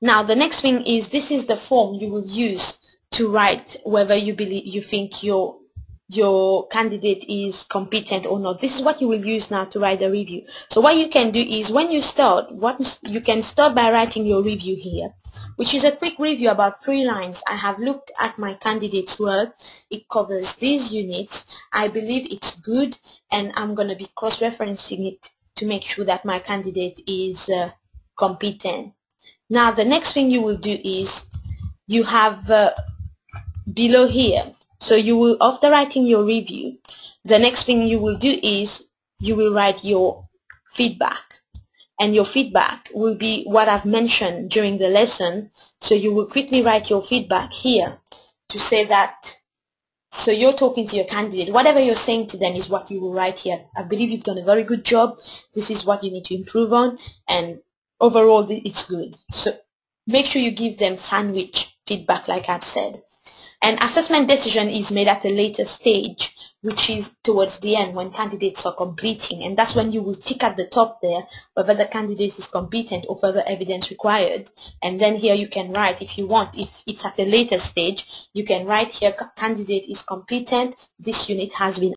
Now the next thing is this is the form you will use to write whether you believe you think your your candidate is competent or not. This is what you will use now to write the review. So what you can do is when you start, what you can start by writing your review here, which is a quick review about three lines. I have looked at my candidate's work. It covers these units. I believe it's good and I'm going to be cross-referencing it to make sure that my candidate is uh, competent. Now the next thing you will do is you have uh, below here so you will, after writing your review, the next thing you will do is you will write your feedback. And your feedback will be what I've mentioned during the lesson. So you will quickly write your feedback here to say that, so you're talking to your candidate. Whatever you're saying to them is what you will write here. I believe you've done a very good job. This is what you need to improve on. And overall, it's good. So make sure you give them sandwich feedback like I've said. An assessment decision is made at a later stage, which is towards the end when candidates are completing. And that's when you will tick at the top there whether the candidate is competent or further evidence required. And then here you can write, if you want, if it's at a later stage, you can write here candidate is competent, this unit has been